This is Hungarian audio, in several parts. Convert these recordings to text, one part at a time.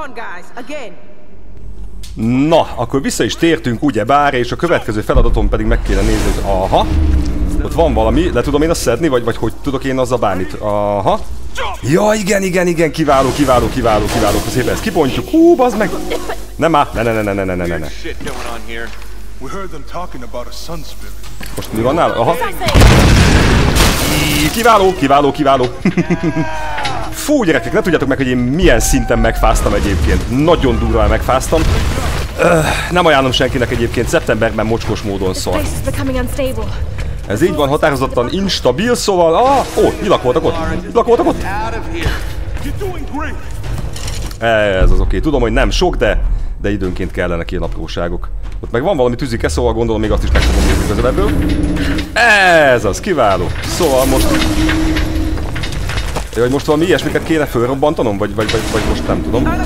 on, guys, again. Na, akkor vissza is tértünk ugye bár, és a következő feladatom pedig meg kéne nézni, hogy aha, ott van valami, le tudom én azt szedni, vagy, vagy hogy tudok én azzal bármit? Aha. Ja, igen, igen, igen, kiváló, kiváló, kiváló, kiváló, szépen ezt kipontjuk, hú, bazd meg! Nem már, ne, ne, ne, ne, ne, ne, ne, ne. Most mi van nála? Aha. Kiváló, kiváló, kiváló. Fú, gyerekek, ne tudjátok meg, hogy én milyen szinten megfáztam egyébként. Nagyon durván megfáztam. Öh, nem ajánlom senkinek egyébként, szeptemberben mocskos módon szól. Ez így van, határozottan instabil, szóval... Ah, ó, nyilak voltak ott. Nyilak voltak ott. Great. Ez az oké. Tudom, hogy nem sok, de, de időnként kellenek ilyen apróságok. Ott meg van valami tűzike, szóval gondolom még azt is meg fogom nézni közelebből. Ez az, kiváló. Szóval most... Ja, hogy most valami ilyesmiket kéne fölrobbantanom, vagy, vagy, vagy, vagy most nem tudom. Ja,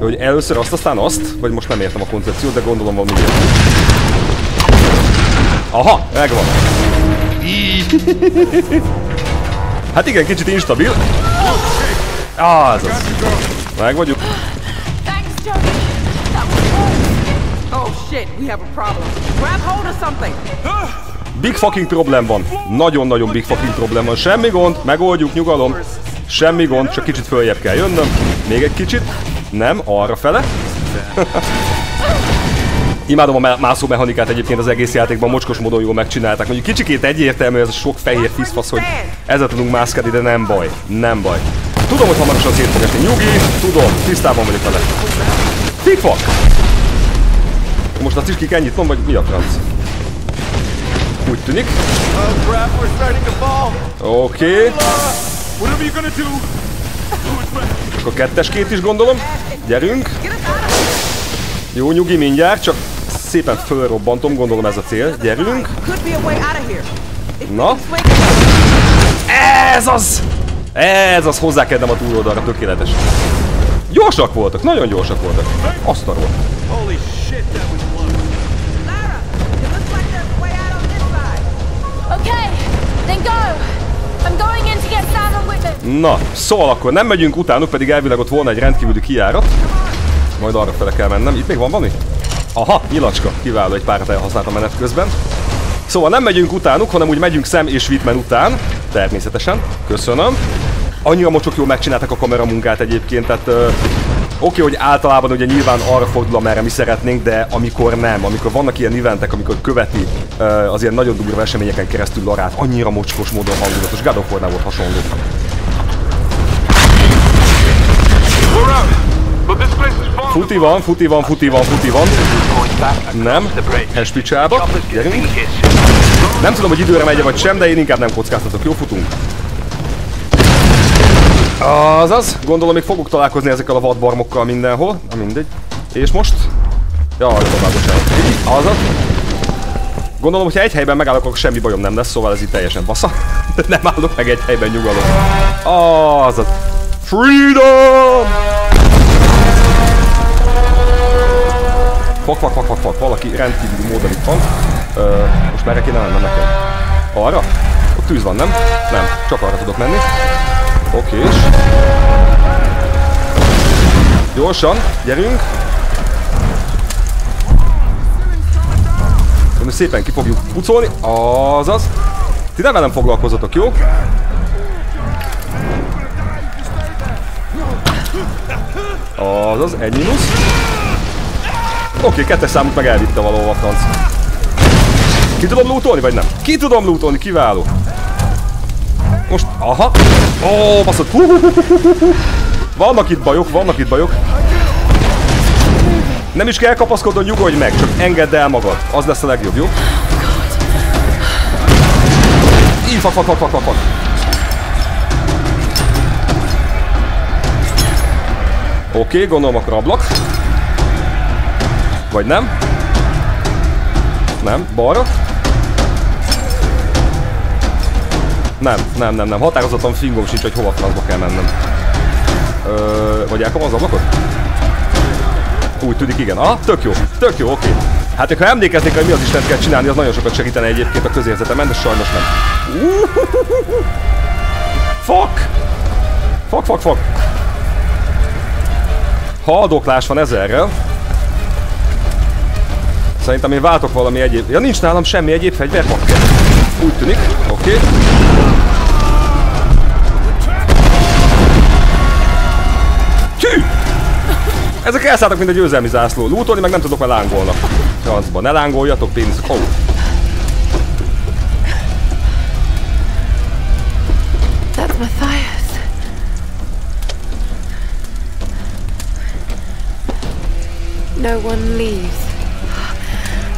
Hogy először azt, aztán azt, vagy most nem értem a koncepciót, de gondolom valami ilyesmi. Aha, megvan. Hát igen, kicsit instabil. Ah, ez az. Meg vagyunk. Oh shit, we have a problem. Grab hold of something. Big fucking problem van. Nagyon-nagyon big fucking problem van. Semmi gond, megoldjuk, nyugalom. Semmi gond, csak kicsit följebb kell jönnöm. Még egy kicsit. Nem, arra fele. Imádom a má- mászó mechanikát egyébként az egész játékban, mocskos módon jól megcsinálták. Mondjuk kicsikét egyértelmű ez a sok fehér fiszfasz, hogy ezzel tudunk mászkálni, de nem baj. Nem baj. Tudom, hogy hamarosan szét fog esni. Nyugi, tudom, tisztában vagyok vele. Tikfak! Most azt is ki kell nyitnom, vagy mi a franc? Úgy tűnik. Oké. Okay. Akkor kettes két is gondolom. Gyerünk. Jó, nyugi, mindjárt, csak szépen fölrobbantom, gondolom ez a cél. Gyerünk. Na. Ez az! Ez az, hozzákedem a túloldalra, tökéletes. Gyorsak voltak, nagyon gyorsak voltak. Azt a rohadt. Na, szóval akkor nem megyünk utánuk, pedig elvileg ott volna egy rendkívüli kijárat. Majd arra fele kell mennem. Itt még van valami? Aha, nyilacska. Kiváló, egy párat elhasználtam menet közben. Szóval nem megyünk utánuk, hanem úgy megyünk Sam és Whitman után. Természetesen. Köszönöm. Annyira mocsok jól megcsináltak a kameramunkát egyébként, tehát ö, Oké, hogy általában ugye nyilván arra fordul, amerre mi szeretnénk, de amikor nem, amikor vannak ilyen eventek, amikor követi ö, az ilyen nagyon durva eseményeken keresztül Larát, annyira mocskos módon hangulatos. God of War-nál volt hasonló. Futi van, futi van, futi van, futi van. Nem, espicsába. Gyerünk. Nem tudom, hogy időre megy vagy sem, de én inkább nem kockáztatok. Jó, futunk. Azaz, gondolom még fogok találkozni ezekkel a vadbarmokkal mindenhol. Na mindegy. És most? Ja, tovább, Azaz. Gondolom, hogyha egy helyben megállok, akkor semmi bajom nem lesz, szóval ez itt teljesen basza. nem állok meg egy helyben nyugalom. Azaz. Freedom! Fak, fak, fak, fak, fak, valaki rendkívüli módon itt van. Ö, most merre kéne mennem nekem? Arra? Ott tűz van, nem? Nem, csak arra tudok menni. Oké, és... Gyorsan, gyerünk! Most szépen ki fogjuk pucolni. Azaz. Ti nem velem foglalkozatok, jó? Azaz, egy mínusz. Oké, okay, kettes számot meg elvitte valahol a franc. Ki tudom lootolni, vagy nem? Ki tudom lootolni, kiváló. Most, aha. Ó, baszott. Hú, hú, hú. Vannak itt bajok, vannak itt bajok. Nem is kell kapaszkodnod, nyugodj meg, csak engedd el magad. Az lesz a legjobb, jó? Így, fak, fak, fak, fak, fak. Oké, okay, gondolom akkor ablak. Vagy nem? Nem, balra. Nem, nem, nem, nem. Határozottan fingom sincs, hogy hova francba kell mennem. Ö, vagy elkapom az ablakot? Úgy tűnik, igen. Ah, tök jó, tök jó, oké. Hát, ha emlékeznék, hogy mi az Istent kell csinálni, az nagyon sokat segítene egyébként a közérzetemen, de sajnos nem. Fuck! Fog, fog, fog. Haldoklás van ezerrel. Szerintem én váltok valami egyéb... Ja, nincs nálam semmi egyéb fegyver, bakker. Úgy tűnik. Oké. Okay. Elszálltak, mint győzelmi zászló. Meg nem tudok, mert lángolnak. Ne lángoljatok, pénisz. Oh. That's Matthias. No one leaves.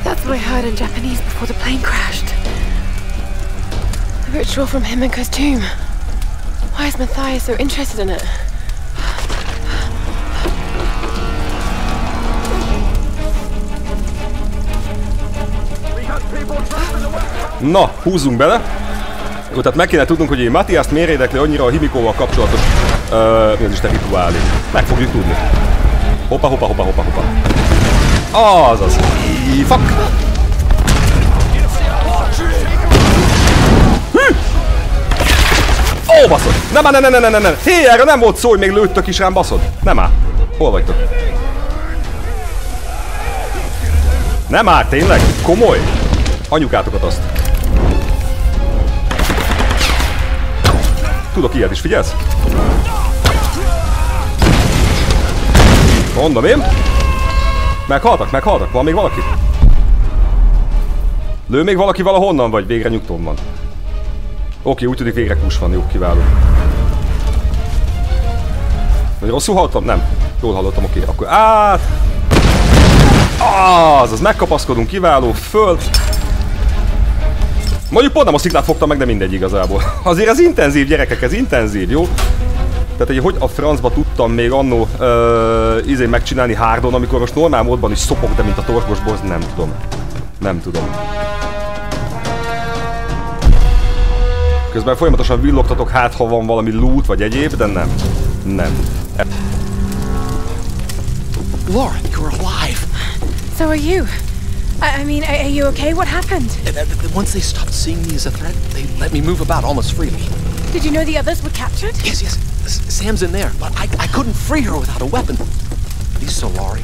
That's what I heard in Japanese before the plane crashed. The ritual from Himiko's tomb. Why is Matthias so interested in it? Na, húzzunk bele. Jó, tehát meg kéne tudnunk, hogy én Matthiaszt miért érdekli annyira a Himikóval kapcsolatos uh, mi az Isten rituálé. Meg fogjuk tudni. Hoppa, hoppa, hoppa, hoppa, hoppa. Azaz. Fuck. Hű! Ó, baszod! Nem, nem, nem, nem, nem, nem, nem. Hé, erre nem volt szó, hogy még lőttök is rám, baszod. Nem áll. Hol vagytok? Nem áll, tényleg? Komoly? Anyukátokat azt. Tudok ilyet is, figyelsz? Mondom én. Meghaltak, meghaltak. Van még valaki? Lő még valaki valahonnan, vagy végre nyugton van? Oké, úgy tűnik végre kus van, jó, kiváló. Vagy rosszul hallottam? Nem. Jól hallottam, oké. Akkor át! Az, az megkapaszkodunk, kiváló, föl. Mondjuk pont nem a sziklát fogtam meg, de mindegy igazából. Azért ez intenzív, gyerekek, ez intenzív, jó? Tehát, hogy hogy a francba tudtam még annó uh, megcsinálni hárdon, amikor most normál módban is szopok, de mint a torkos borz, nem tudom. Nem tudom. Közben folyamatosan villogtatok, hát ha van valami loot vagy egyéb, de nem. Nem. Laura, you're alive. So are you. I, I mean, are, you okay? What happened? Once they stopped seeing me as a threat, they let me move about almost freely. Did you know the others were captured? Yes, yes, Sam's in there, but I, I couldn't free her without a weapon. These Solari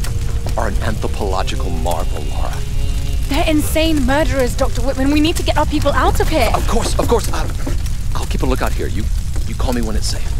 are an anthropological marvel, Laura. They're insane murderers, Dr. Whitman. We need to get our people out of here. Of course, of course. Uh, I'll keep a lookout here. You, you call me when it's safe.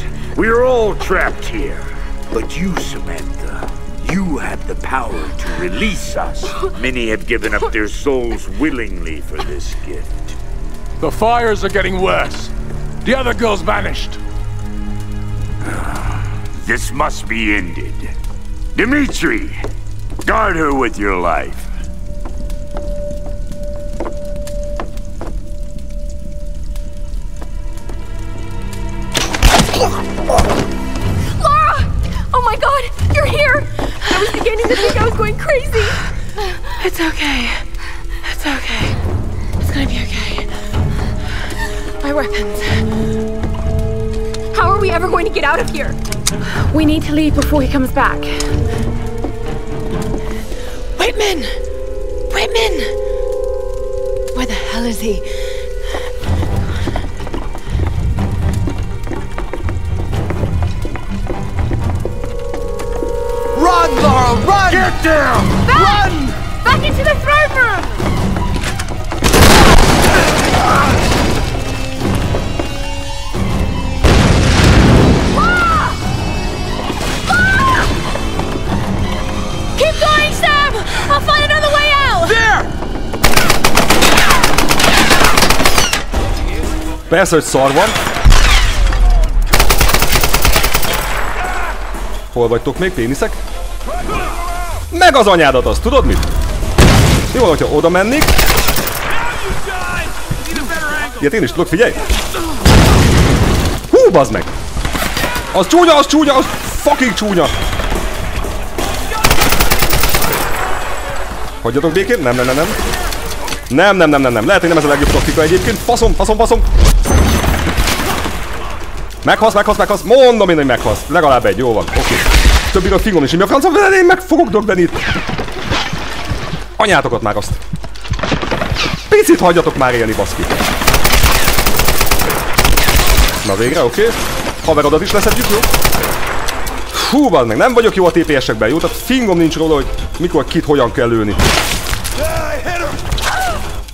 We're all trapped here. But you, Samantha, you have the power to release us. Many have given up their souls willingly for this gift. The fires are getting worse. The other girl's vanished. This must be ended. Dimitri, guard her with your life. Need to leave before he comes back. Whitman! Whitman! Where the hell is he? Run, Laura, Persze, hogy szar van. Hol vagytok még, péniszek? Meg az anyádat azt, tudod mit? Jó, hogyha oda mennék. Ilyet én is tudok, figyelj! Hú, bazd meg! Az csúnya, az csúnya, az fucking csúnya! Hagyjatok békén? Nem, nem, nem, nem. Nem, nem, nem, nem, nem. Lehet, hogy nem ez a legjobb taktika egyébként. Faszom, faszom, faszom. Meghalsz, meghalsz, meghalsz. Mondom én, hogy meghalsz. Legalább egy, jó van. Oké. Okay. Többiről fingom is, mi a francom én meg fogok dögbenit. Anyátokat már azt. Picit hagyjatok már élni, baszki. Na végre, oké. Okay. Haverodat is leszedjük, jó? Hú, meg, nem vagyok jó a TPS-ekben, jó? Tehát fingom nincs róla, hogy mikor kit hogyan kell lőni.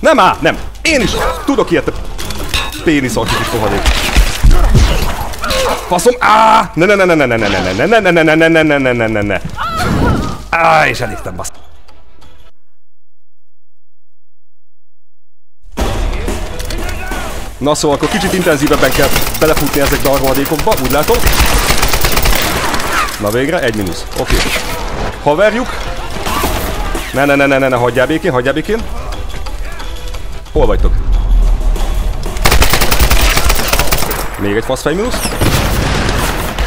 Nem á, nem. Én is tudok ilyet, te péniszalkit is rohadék. Faszom, á! Ne ne ne ne ne ne ne ne ne ne ne ne ne ne ne ne ne ne ne Á, és elégtem, basz. Na szóval akkor kicsit intenzívebben kell belefutni ezekbe a rohadékokba, úgy látom. Na végre, egy mínusz. Oké. Okay. Haverjuk. Ne, ne, ne, ne, ne, ne, hagyjál békén, hagyjál békén. Hol vagytok? Még egy faszfej mínusz.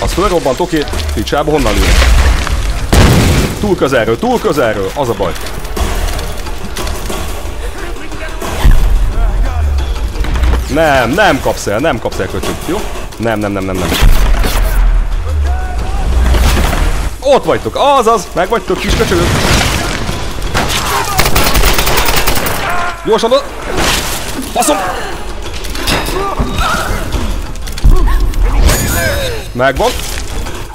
Az fölrobbant, oké. Picsába, honnan lőnek? Túl közelről, túl közelről, az a baj. Nem, nem kapsz el, nem kapsz el köcsög, jó? Nem, nem, nem, nem, nem. Ott vagytok, azaz, meg vagytok kis köcsögök. Gyorsan oda. Faszom! Megvan.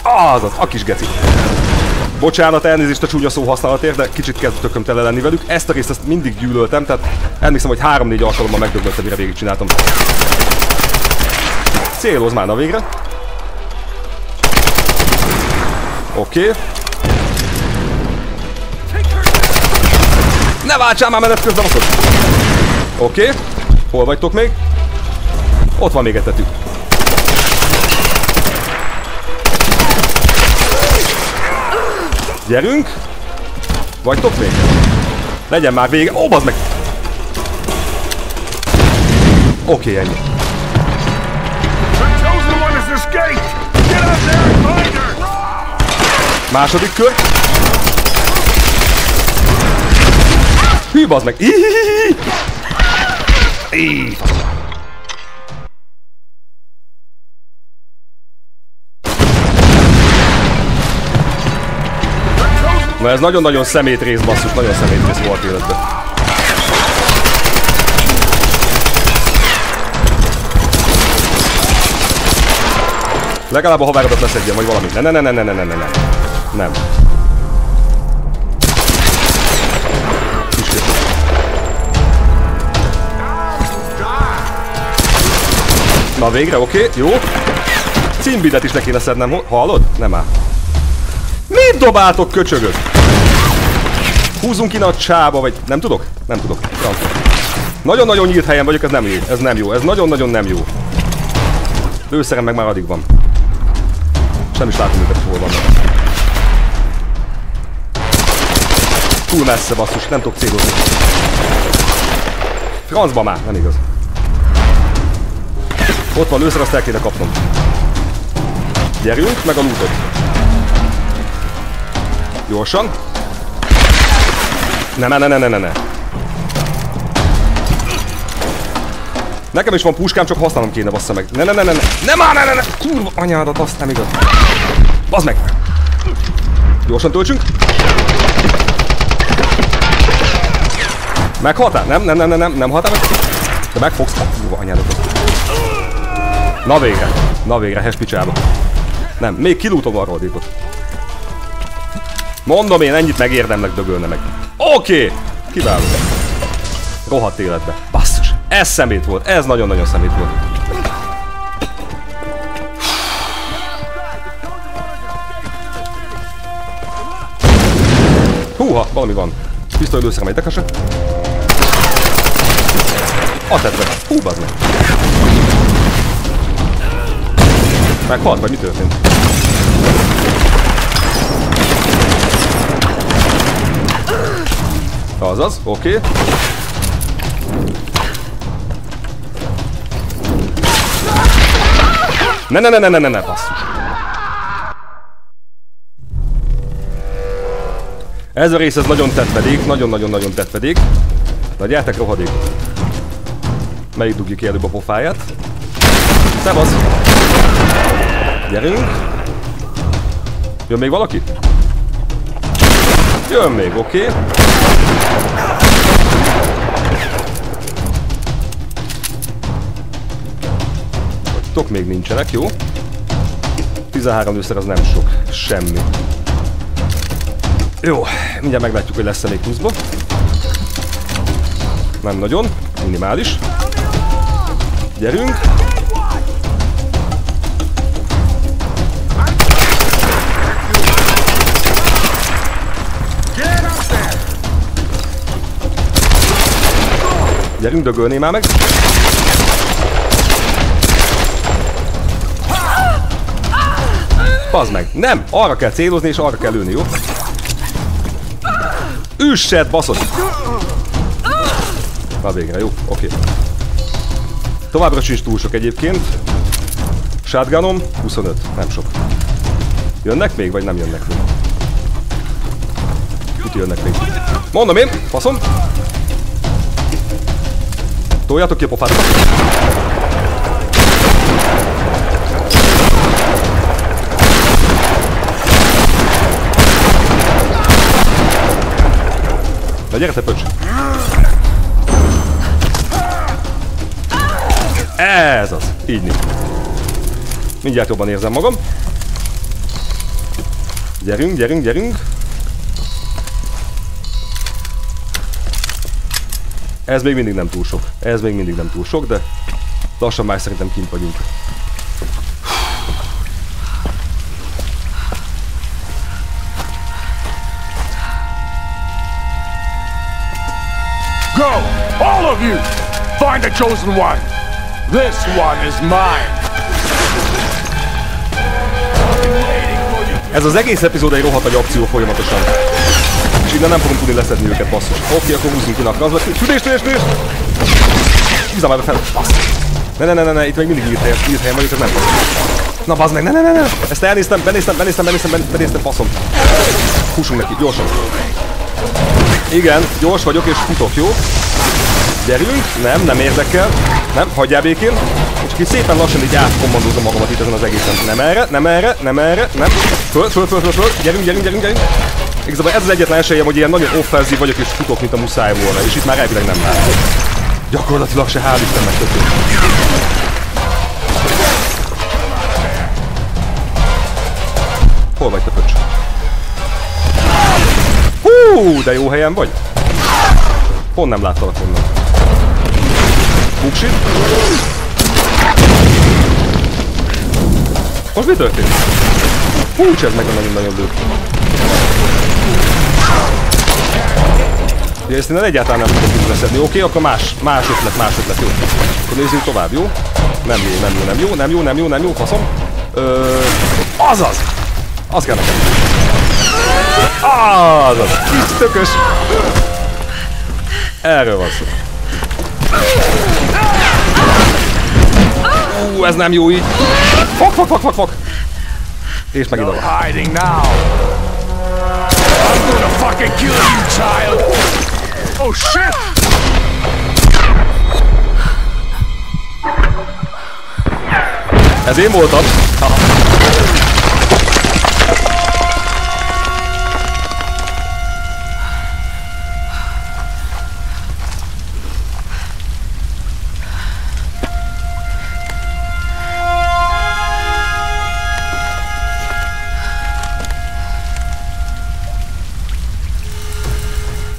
Azaz, a kis geci. Bocsánat, elnézést a csúnya szó használatért, de kicsit kezd tököm tele lenni velük. Ezt a részt ezt mindig gyűlöltem, tehát emlékszem, hogy 3-4 alkalommal megdöglöttem, mire végig csináltam. Céloz már, na végre. Oké. Okay. Ne váltsál már menet közben! Oké. Okay. Hol vagytok még? Ott van még egy tetű. Gyerünk! Vagytok még? Legyen már vége. Ó, bazd meg! Oké, okay, ennyi. Második kör. Hű, bazd meg! Íh, Na ez nagyon-nagyon szemétrész basszus, nagyon szemétrész volt életben. Legalább a haverodat leszedjem, vagy valami. Ne, ne, ne, ne, ne, ne, ne, ne. Nem. Na végre, oké, okay, jó. Címbidet is le kéne szednem, hallod? Nem áll. Mit dobáltok, köcsögök? Húzunk ki a csába, vagy nem tudok? Nem tudok. Nagyon-nagyon nyílt helyen vagyok, ez nem jó. Ez nem jó. Ez nagyon-nagyon nem jó. Lőszerem meg már addig van. És nem is látom őket, hol vannak. Túl messze basszus, nem tudok célozni. Francba már, nem igaz. Ott van lőszer, azt el kéne kapnom. Gyerünk, meg a lootot. Gyorsan. Ne, ne, ne, ne, ne, ne, ne. Nekem is van puskám, csak használnom kéne, bassza meg. Ne, ne, ne, ne, ne. Nem már, ne, ne, ne. Kurva anyádat, azt nem igaz. Bazd meg. Gyorsan töltsünk. Meghaltál? Nem, nem, nem, nem, nem, nem haltál meg. De megfogsz. Kurva anyádat. Na végre. Na végre, picsába. Nem, még kilútom a dípot. Mondom én, ennyit megérdemnek dögölne meg. Oké! Okay. Kiváló. Rohadt életbe. Basszus. Ez szemét volt. Ez nagyon-nagyon szemét volt. Húha, valami van. Pisztoly lőszerem egy dekase. A tetve. Hú, bazd meg. Meghalt, vagy mi történt? Azaz, oké. Okay. Ne, ne, ne, ne, ne, ne, ne, basszus. Ez a rész ez nagyon tetvedék, nagyon-nagyon-nagyon tetvedék. Na gyertek rohadék. Melyik dugja ki előbb a pofáját? Szevasz! Gyerünk! Jön még valaki? Jön még, oké. Okay. Vagytok még nincsenek, jó? 13 lőszer az nem sok. Semmi. Jó, mindjárt meglátjuk, hogy lesz-e még pluszba. Nem nagyon, minimális. Gyerünk! Gyerünk, dögölné már meg! Bazd meg! Nem! Arra kell célozni és arra kell lőni, jó? Üssed, baszod! Na végre, jó? Oké. Okay. Továbbra sincs túl sok egyébként. Shotgunom 25, nem sok. Jönnek még, vagy nem jönnek még? Itt jönnek még. Mondom én, faszom! Toljátok ki a pofát! Na gyere te pöcs! Ez az! Így nincs. Mindjárt jobban érzem magam. Gyerünk, gyerünk, gyerünk! Ez még mindig nem túl sok. Ez még mindig nem túl sok, de lassan már szerintem kint vagyunk. Go! All of you! Find the chosen one! This one is mine! Ez az egész epizód egy rohadt nagy akció folyamatosan. Innen nem fogom tudni leszedni őket, basszus. Oké, akkor húzzunk ki nakrazba. Tüdés, tüdés, tüdés! Húzzam már be fel. Ne, ne, ne, ne, ne, itt még mindig írt helyen, írt helyen vagyok, csak nem Na bazd meg, ne, ne, ne, ne! Ezt elnéztem, benéztem, benéztem, benéztem, benéztem, faszom. Hússunk neki, gyorsan. Igen, gyors vagyok és futok, jó? Gyerünk, nem, nem érdekel. Nem, hagyjál békén. Csak így szépen lassan így átkommandozom magamat itt ezen az egészen. Nem erre, nem erre, nem erre, nem. Föl, föl, föl, föl, föl. Gyerünk, gyerünk, gyerünk, gyerünk. Igazából ez az egyetlen esélyem, hogy ilyen nagyon offenzív vagyok és futok, mint a muszáj volna. És itt már elvileg nem látom. Gyakorlatilag se hál' Istennek történt. Hol vagy te pöcs? Hú, de jó helyen vagy. Hon nem láttalak onnan? Buksit? Most mi történt? Hú, ez meg nagyon-nagyon lő. Ja, ezt innen egyáltalán nem fogok tudni leszedni. Oké, akkor más, más ötlet, más ötlet, jó. Akkor nézzünk tovább, jó? Nem jó, nem jó, nem jó, nem jó, nem jó, nem jó, faszom. Ö, azaz! Az kell nekem. Azaz! Kis tökös! Erről van szó. Ú, ez nem jó így. Fok, fok, fok, fok, fok. És megint. Hiding now! I'm gonna fucking kill you, child! Oh shit! Ez én voltam. Aha.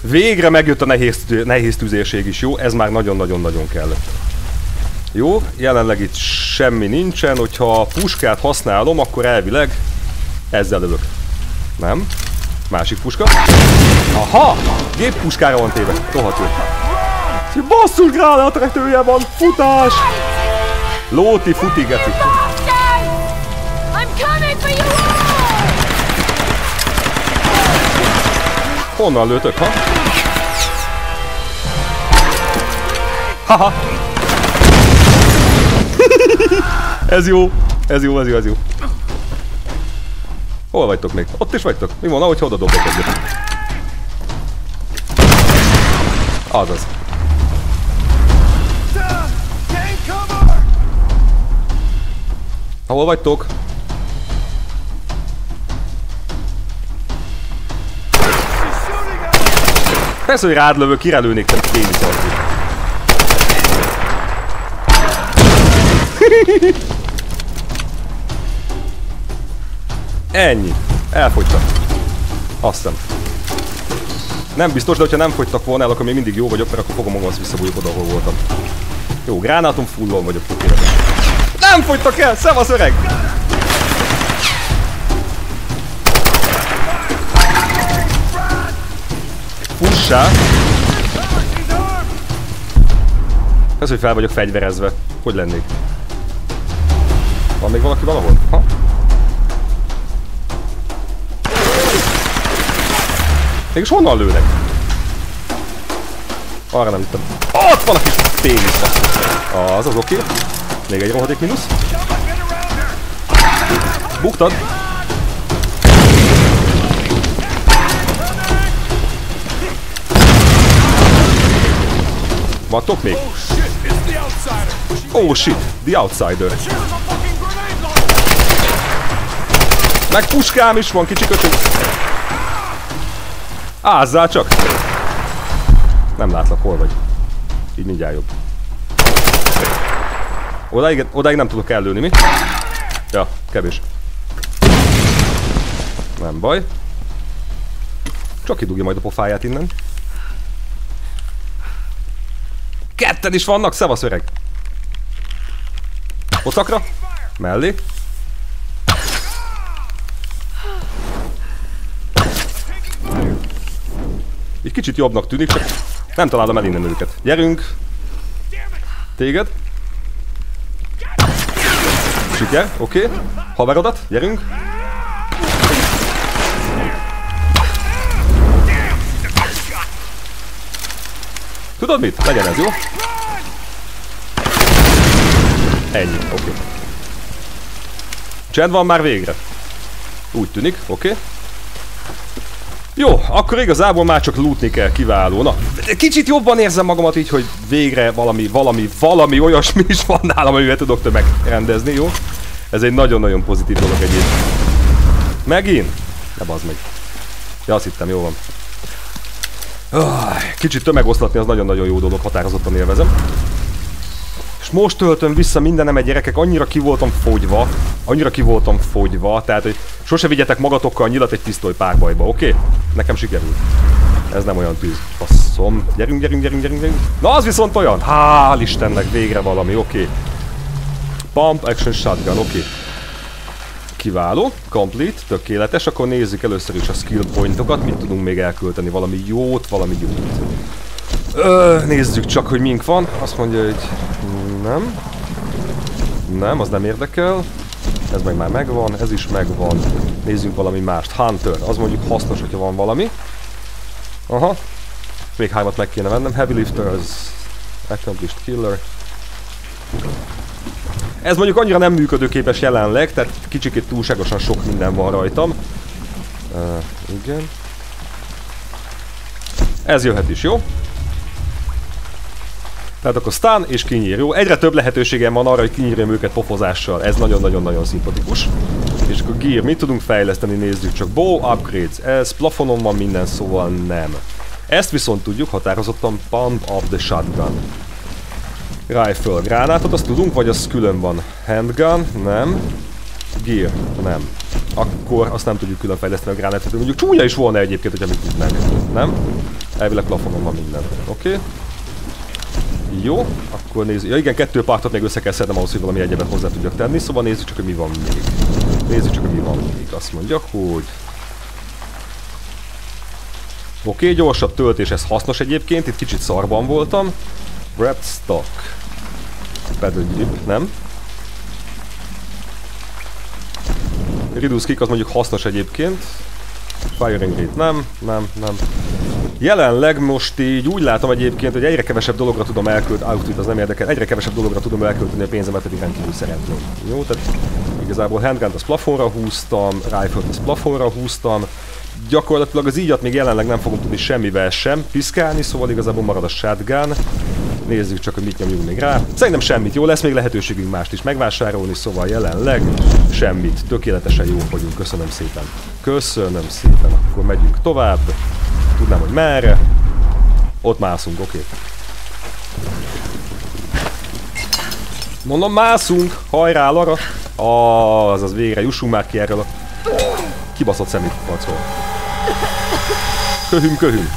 Végre megjött a nehéz, nehéz tüzérség is, jó? Ez már nagyon-nagyon-nagyon kell. Jó, jelenleg itt semmi nincsen, hogyha a puskát használom, akkor elvileg ezzel lövök. Nem? Másik puska. Aha! Géppuskára van téve. Tohat jó. Basszus gránátretője van! Futás! Lóti futigeti. Honnan lőtök, ha? Haha! ez jó, ez jó, ez jó, ez jó. Hol vagytok még? Ott is vagytok? Mi van, ahogy oda dobok egyet? Azaz. Hol vagytok? Persze, hogy rád lövök, kirelőnék, te én is Ennyi. Elfogytak. Azt. Nem biztos, de hogyha nem fogytak volna el, akkor még mindig jó vagyok, mert akkor fogom magam visszabújjuk oda, ahol voltam. Jó, gránátom fullon vagyok, tökéletes. Nem fogytak el! Szevasz öreg! Fussál! Ez, hogy fel vagyok fegyverezve. Hogy lennék? Van még valaki valahol? Ha? Mégis honnan lőnek? Arra nem hittem. Ott van a kis pénisz, Az, az oké. Okay. Még egy rohadék mínusz. Buktad. Vantok még? Oh shit, the outsider. Meg puskám is van, kicsi kötő. Ázzál csak! Nem látlak, hol vagy. Így mindjárt jobb. Odáig, odáig nem tudok ellőni, mi? Ja, kevés. Nem baj. Csak kidugja majd a pofáját innen. Ketten is vannak, szevasz öreg! Otakra? Mellé? Kicsit jobbnak tűnik, csak nem találom el innen őket. Gyerünk! Téged? Siker, oké. Okay. Haverodat, gyerünk. Tudod mit? Legyen ez, jó? Ennyi, oké. Okay. Csend van már végre. Úgy tűnik, oké. Okay. Jó, akkor igazából már csak lootni kell, kiváló. Na, kicsit jobban érzem magamat így, hogy végre valami, valami, valami olyasmi is van nálam, amivel tudok te megrendezni, jó? Ez egy nagyon-nagyon pozitív dolog egyébként. Megint? Ne bazd meg. Ja, azt hittem, jó van. Kicsit tömegoszlatni az nagyon-nagyon jó dolog, határozottan élvezem. És most töltöm vissza mindenem egy gyerekek, annyira ki voltam fogyva, annyira ki voltam fogyva, tehát hogy sose vigyetek magatokkal nyilat egy pisztoly párbajba, oké? Okay? Nekem sikerült. Ez nem olyan tűz. Passzom. Gyerünk, gyerünk, gyerünk, gyerünk, gyerünk. Na az viszont olyan. Hál' Istennek végre valami, oké. Okay. Pump, action, shotgun, oké. Okay. Kiváló, complete, tökéletes, akkor nézzük először is a skill pointokat, mit tudunk még elkölteni, valami jót, valami jót. Ö, nézzük csak, hogy mink van. Azt mondja, hogy nem. Nem, az nem érdekel. Ez meg már megvan, ez is megvan. Nézzünk valami mást. Hunter, az mondjuk hasznos, hogyha van valami. Aha. Még hármat meg kéne vennem. Heavy Lifters, Accomplished Killer. Ez mondjuk annyira nem működőképes jelenleg, tehát kicsikét túlságosan sok minden van rajtam. Uh, igen. Ez jöhet is, jó? Tehát akkor stun és kinyír. Jó, egyre több lehetőségem van arra, hogy kinyírjam őket pofozással. Ez nagyon-nagyon-nagyon szimpatikus. És akkor gear, mit tudunk fejleszteni, nézzük csak. Bow upgrades, ez plafonon van minden, szóval nem. Ezt viszont tudjuk határozottan pump up the shotgun. Rifle, gránátot azt tudunk, vagy az külön van? Handgun, nem. Gear, nem. Akkor azt nem tudjuk külön fejleszteni a gránátot. Mondjuk csúnya is volna egyébként, hogyha mit tudnánk. Nem? Elvileg plafonon van minden. Oké. Okay. Jó, akkor nézzük. Ja igen, kettő pártot még össze kell szednem ahhoz, hogy valami egyebet hozzá tudjak tenni, szóval nézzük csak, hogy mi van még. Nézzük csak, hogy mi van még. Azt mondja, hogy... Oké, okay, gyorsabb töltés, ez hasznos egyébként, itt kicsit szarban voltam. Wrapped stock. Pedal nem? Reduce kick az mondjuk hasznos egyébként. Firing rate nem, nem, nem. Jelenleg most így úgy látom egyébként, hogy egyre kevesebb dologra tudom elkölteni, az nem érdekel, egyre kevesebb dologra tudom elkölteni a pénzemet, pedig rendkívül szeretném. Jó, tehát igazából handgun az plafonra húztam, rifle az plafonra húztam, gyakorlatilag az ígyat még jelenleg nem fogom tudni semmivel sem piszkálni, szóval igazából marad a shotgun. Nézzük csak, hogy mit nyomjunk még rá. Szerintem semmit, jó lesz még lehetőségünk mást is megvásárolni, szóval jelenleg semmit. Tökéletesen jó vagyunk, köszönöm szépen. Köszönöm szépen, akkor megyünk tovább. Tudnám, hogy merre. Ott mászunk, oké. Okay. Mondom, mászunk! Hajrá, Lara! Az az végre, jussunk már ki erről a kibaszott szemét harcol. Köhüm, köhüm.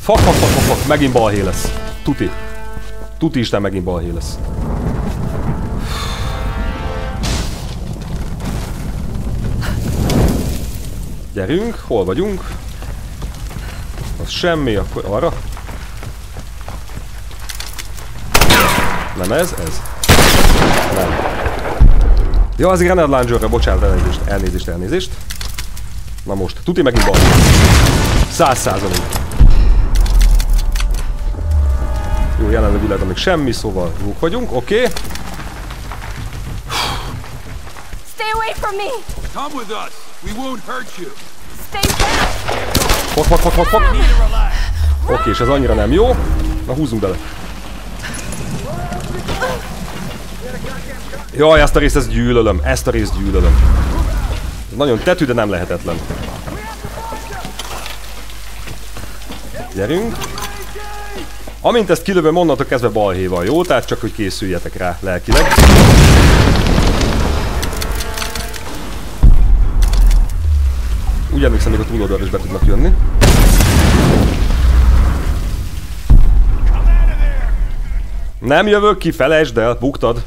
Fak, fak, fak, fak, fak, megint balhé lesz. Tuti. Tuti Isten megint balhé lesz. Gyerünk, hol vagyunk? Az semmi, akkor arra. Nem ez, ez. Nem. Ja, az Grenade Launcher-re, bocsánat, elnézést, elnézést, elnézést. Na most, tuti megint bal. Száz százalék. Jó, jelenleg világban még semmi, szóval jók vagyunk, oké. Okay. Stay away from me! Come with us. We won't hurt you. Stay back! Fok, fok, fok, fok, fok. Oké, és ez annyira nem jó. Na húzzunk bele. Jaj, ezt a részt ezt gyűlölöm, ezt a részt gyűlölöm. Ez nagyon tetű, de nem lehetetlen. Gyerünk. Amint ezt kilövöm, onnantól kezdve balhéval, jó? Tehát csak, hogy készüljetek rá lelkileg. Úgy emlékszem, még a túloldalra is be tudnak jönni. Nem jövök ki, felejtsd el, buktad.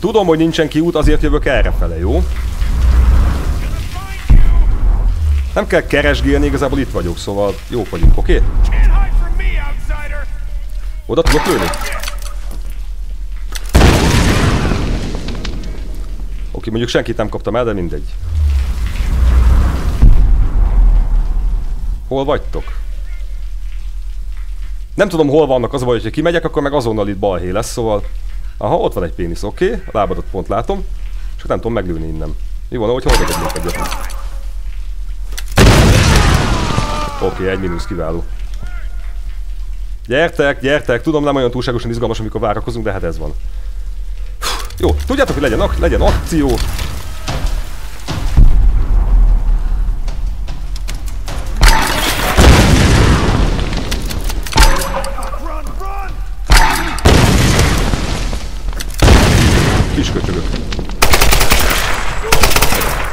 Tudom, hogy nincsen kiút, azért jövök errefele, jó? Nem kell keresgélni, igazából itt vagyok, szóval jók vagyunk, oké? Okay? Oda tudok lőni? Oké, mondjuk senkit nem kaptam el, de mindegy. Hol vagytok? Nem tudom hol vannak, az a baj, hogyha kimegyek, akkor meg azonnal itt balhé lesz, szóval... Aha, ott van egy pénisz, oké, okay. a lábadat pont látom. Csak nem tudom meglőni innen. Mi van, hogyha oda dobnék egyet? Oké, okay, egy mínusz kiváló. Gyertek, gyertek, tudom nem olyan túlságosan izgalmas, amikor várakozunk, de hát ez van. Jó, tudjátok, hogy legyen, ak legyen akció. Kisköcsögök.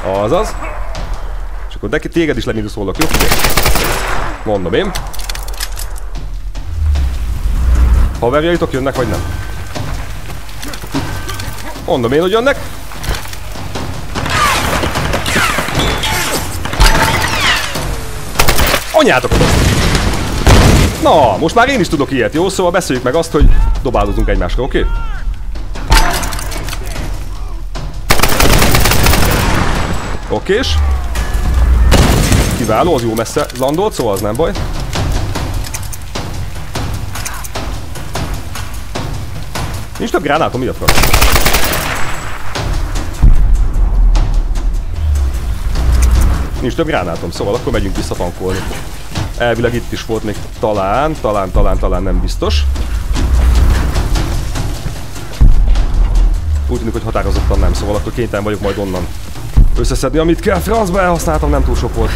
Azaz. És akkor neki téged is leminuszolok, jó? Figyelj. Mondom én. Haverjaitok jönnek, vagy nem? Mondom én, hogy jönnek. Anyátokat! Na, most már én is tudok ilyet, jó? Szóval beszéljük meg azt, hogy dobálózunk egymásra, oké? Okay? Okés. Kiváló, az jó messze landolt, szóval az nem baj. Nincs több gránátom, mi a franc? Nincs több gránátom, szóval akkor megyünk vissza tankolni. Elvileg itt is volt még talán, talán, talán, talán nem biztos. Úgy tűnik, hogy határozottan nem, szóval akkor kénytelen vagyok majd onnan összeszedni, amit kell. Francba elhasználtam, nem túl sok volt.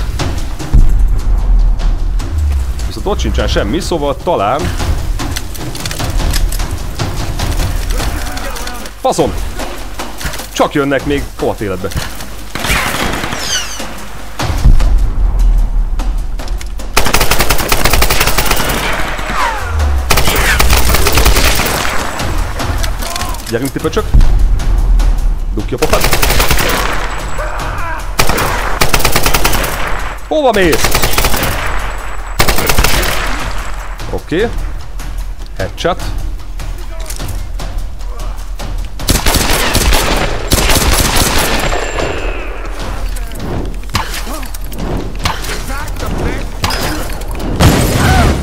Viszont ott sincsen semmi, szóval talán... Faszom! Csak jönnek még rohadt életbe. Jarym typeczek? Był kiopochad. Połowa mnie jest! Okej. Okay. Headshot.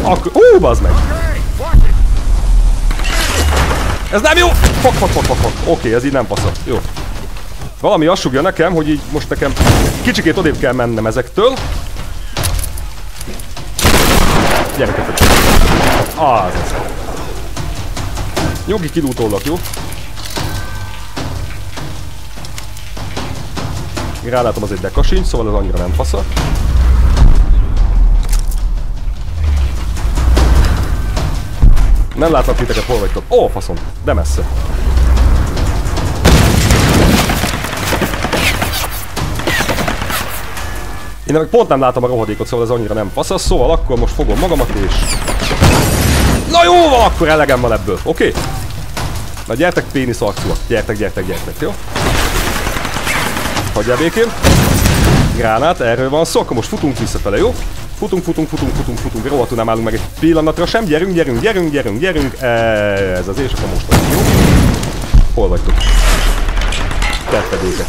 Ak... Ó, bazd meg! Ez nem jó! Fok, fok, fok, fok, fok. Oké, ez így nem passzol. Jó. Valami azt sugja nekem, hogy így most nekem kicsikét odébb kell mennem ezektől. Gyerekek. Az ez. Nyugi kilútollak, jó? Rálátom az egy dekasincs, szóval ez annyira nem fasza. Nem látlak titeket, hol vagytok. Ó, faszom, de messze. Én meg pont nem látom a rohadékot, szóval ez annyira nem fasz, szóval akkor most fogom magamat és... Na jó van, akkor elegem van ebből, oké? Okay? Na gyertek pénisz arcúak, gyertek, gyertek, gyertek, jó? Hagyjál békén. Gránát, erről van szó, akkor most futunk visszafele, jó? Futunk, futunk, futunk, futunk, futunk, rohadtul nem állunk meg egy pillanatra sem, gyerünk, gyerünk, gyerünk, gyerünk, gyerünk, ez az és akkor most vagyunk, jó? Hol vagytok? Tettedéket.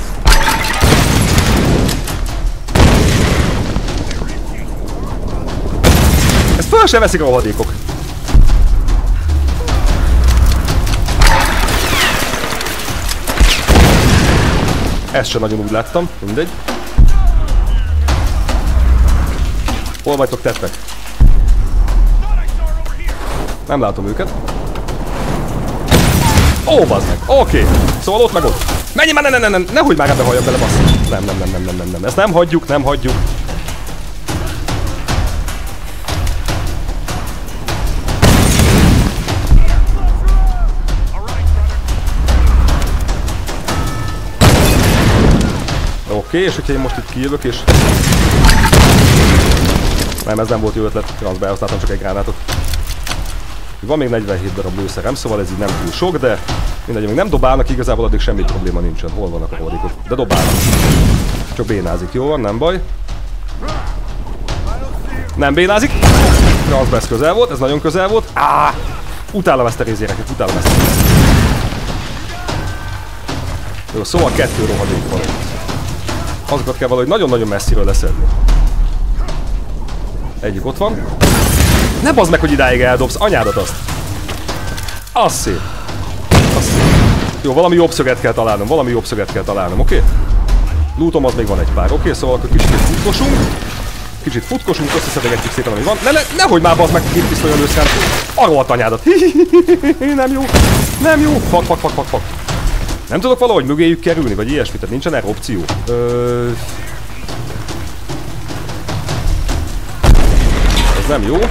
Ezt föl sem veszik a rohadékok. Ezt sem nagyon úgy láttam, mindegy. Hol vagytok tettek? Nem látom őket. Ó, bazd meg. Oké. Okay. Szóval ott meg ott. Menj már, ne, ne, ne, ne, nehogy már ebbe halljak bele, bassz. Nem, nem, nem, nem, nem, nem, nem. Ezt nem hagyjuk, nem hagyjuk. Oké, okay, és hogyha én most itt kijövök és... Nem, ez nem volt jó ötlet, az behasználtam csak egy gránátot. Van még 47 darab lőszerem, szóval ez így nem túl sok, de mindegy, még nem dobálnak, igazából addig semmi probléma nincsen. Hol vannak a hordikok? De dobálnak. Csak bénázik, jó van, nem baj. Nem bénázik. Transbesz közel volt, ez nagyon közel volt. Á! Utálom ezt a rézéreket, utálom ezt. Jó, szóval kettő rohadék van. Azokat kell valahogy nagyon-nagyon messziről leszedni. Egyik ott van. Ne bazd meg, hogy idáig eldobsz, anyádat azt. Az szép. Az szép. Jó, valami jobb szöget kell találnom, valami jobb szöget kell találnom, oké? Okay? Lootom az még van egy pár, oké? Okay? Szóval akkor kicsit futkosunk. Kicsit futkosunk, összeszedegetjük szépen, ami van. Ne, ne, nehogy már bazd meg, két pisztolyon lőszem. A rohadt anyádat. nem jó. Nem jó. Fak, fak, fak, fak, fak. Nem tudok valahogy mögéjük kerülni, vagy ilyesmit, tehát nincsen erre opció. Ö... Ez nem jó. Ott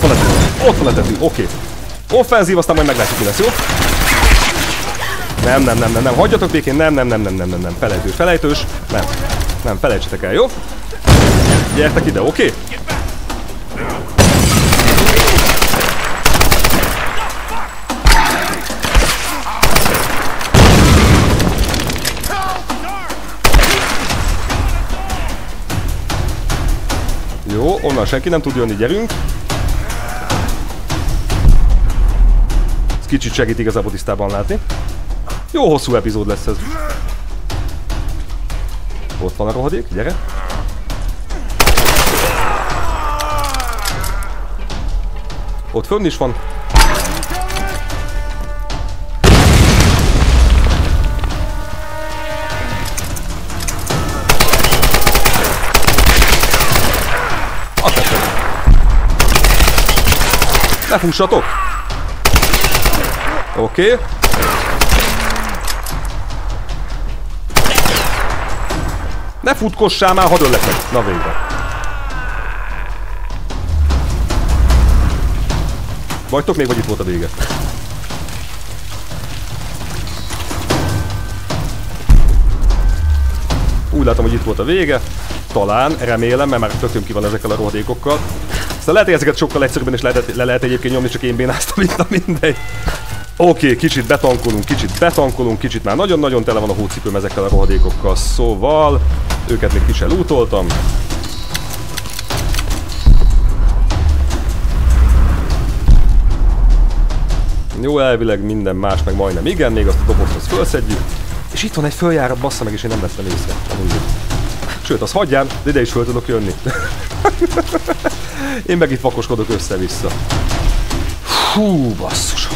van a tető, ott van a tető, oké. Okay. Offenzív, aztán majd meglátjuk, mi lesz, jó? Nem, nem, nem, nem, nem, hagyjatok békén, nem, nem, nem, nem, nem, nem, nem, felejtős, felejtős, nem. Nem, felejtsetek el, jó? Gyertek ide, oké? Okay? Onnan senki nem tud jönni, gyerünk. Ez kicsit segít igazából tisztában látni. Jó hosszú epizód lesz ez. Ott van a rohadék, gyere. Ott fönn is van. Ne fussatok! Oké. Okay. Ne futkossál már, hadd öllek meg. Na végre. Vagytok még, vagy itt volt a vége? Úgy látom, hogy itt volt a vége. Talán, remélem, mert már tököm ki van ezekkel a rohadékokkal. Szóval lehet, hogy ezeket sokkal egyszerűbben is lehet, le lehet egyébként nyomni, csak én bénáztam itt, a mindegy. Oké, okay, kicsit betankolunk, kicsit betankolunk, kicsit már nagyon-nagyon tele van a hócipőm ezekkel a rohadékokkal, szóval őket még kicsit elútoltam. Jó, elvileg minden más, meg majdnem igen, még azt a dobothoz fölszedjük. És itt van egy följárat, bassza meg, és én nem vettem észre. Sőt, az hagyján, de ide is föl tudok jönni. én meg itt vakoskodok össze-vissza. Hú, basszus.